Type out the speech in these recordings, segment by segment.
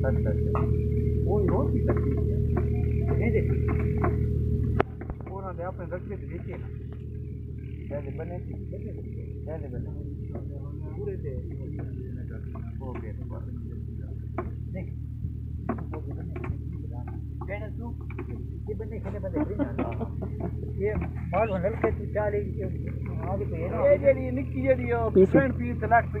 اپنے لکری نلکے لٹ پہ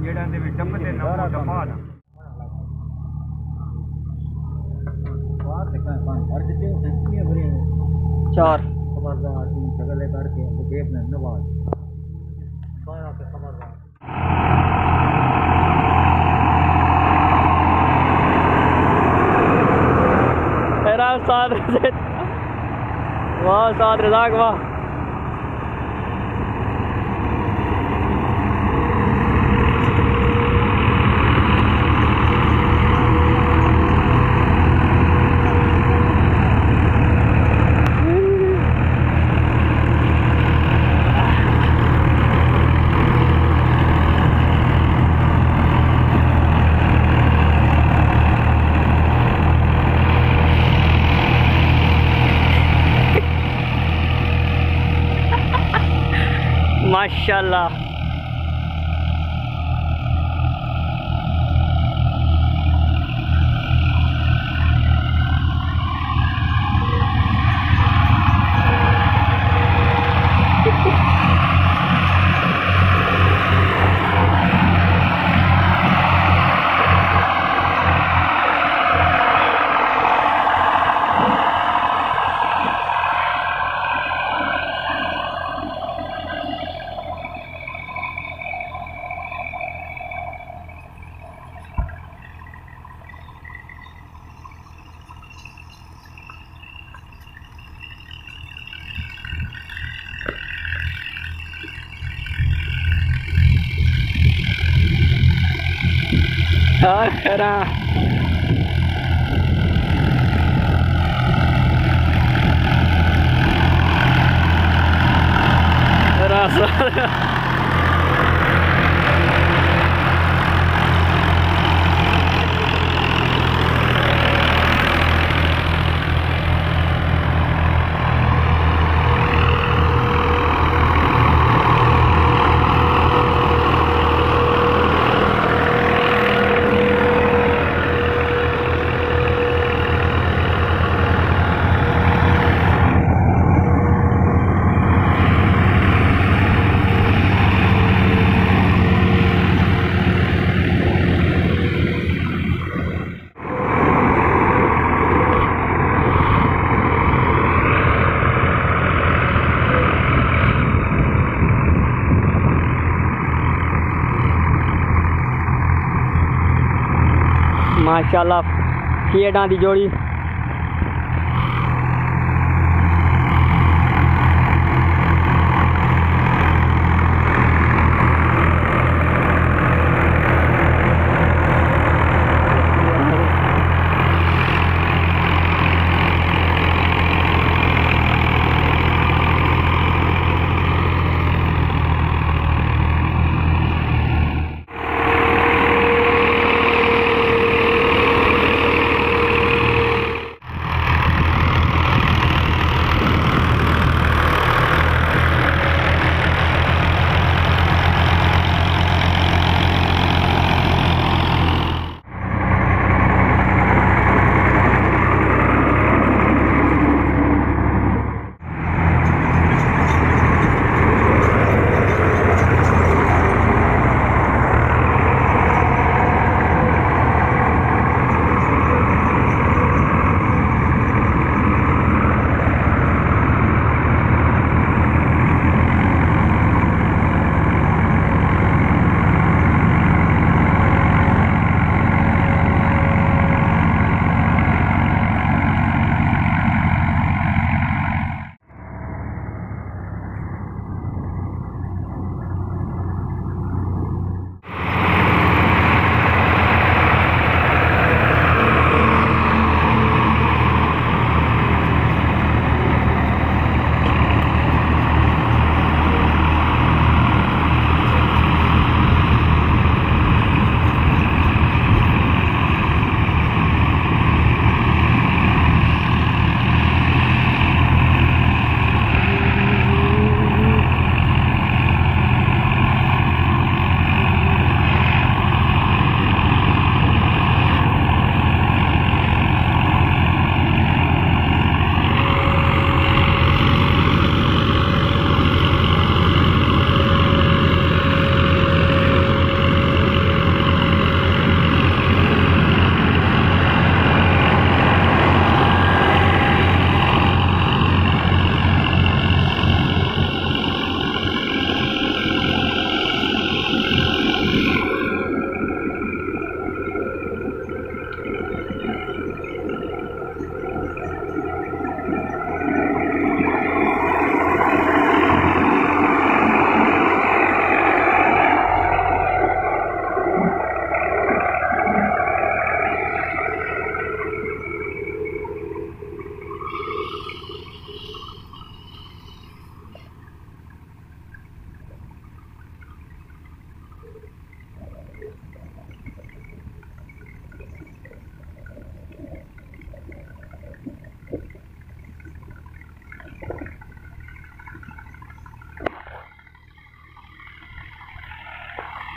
چار خبردار سگلے کر کے اپنے نواز خبردار ساتھ رضاک ماشاءاللہ hora era ماشاءاللہ اللہ دی جوڑی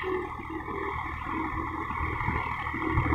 Thank you.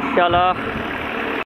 下了。